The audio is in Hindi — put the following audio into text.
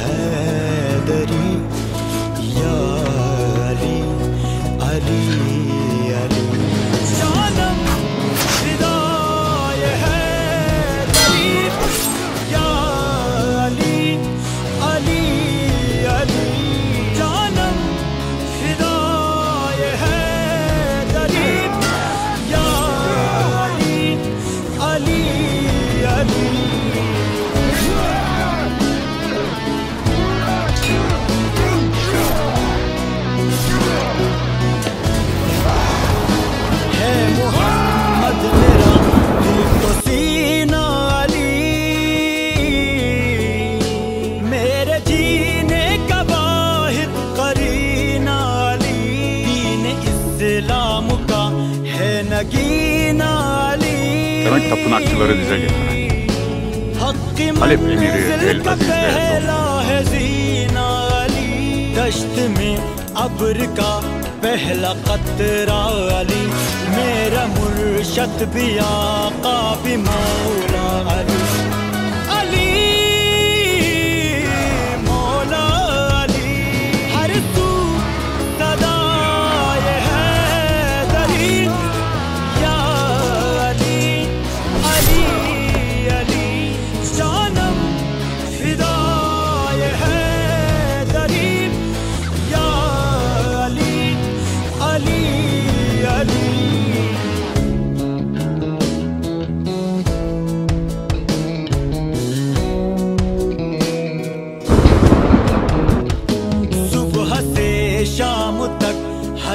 है tapınakçıları dize getiren. Halep emiri El Aziz दश्त अब्र का पहला कतरा अली मेरा मुर्शद भी आका भी मौला अली